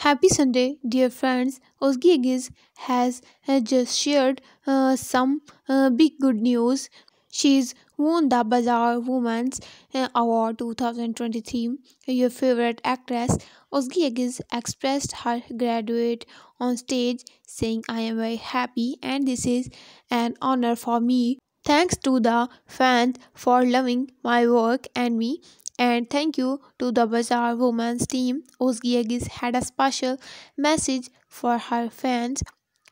Happy Sunday, dear friends. Özge has uh, just shared uh, some uh, big good news. She's won the Bazaar Women's uh, Award 2023. Your favorite actress, Özge expressed her gratitude on stage, saying, I am very happy and this is an honor for me. Thanks to the fans for loving my work and me. And thank you to the Bazaar Women's team. Özge had a special message for her fans,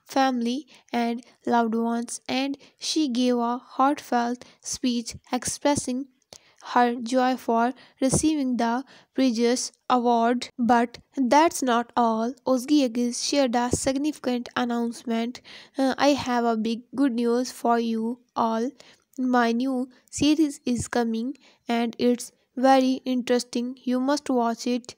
family, and loved ones, and she gave a heartfelt speech expressing her joy for receiving the prestigious award. But that's not all. Özge shared a significant announcement. Uh, I have a big good news for you all. My new series is coming and it's very interesting. You must watch it.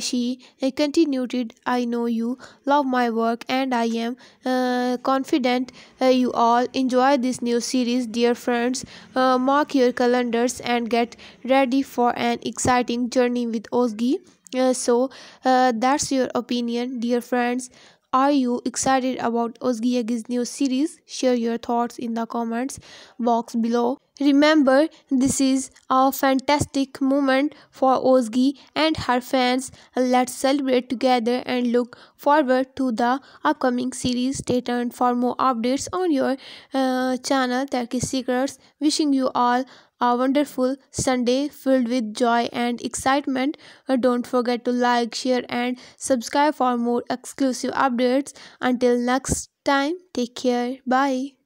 She continued, I know you love my work and I am uh, confident uh, you all enjoy this new series, dear friends. Uh, mark your calendars and get ready for an exciting journey with Özge. Uh, so uh, that's your opinion, dear friends. Are you excited about Özge Yağız's new series? Share your thoughts in the comments box below. Remember, this is a fantastic moment for Özge and her fans. Let's celebrate together and look forward to the upcoming series. Stay tuned for more updates on your uh, channel, Turkish Secrets. Wishing you all a wonderful Sunday filled with joy and excitement. Uh, don't forget to like, share, and subscribe for more exclusive updates. Until next time, take care. Bye.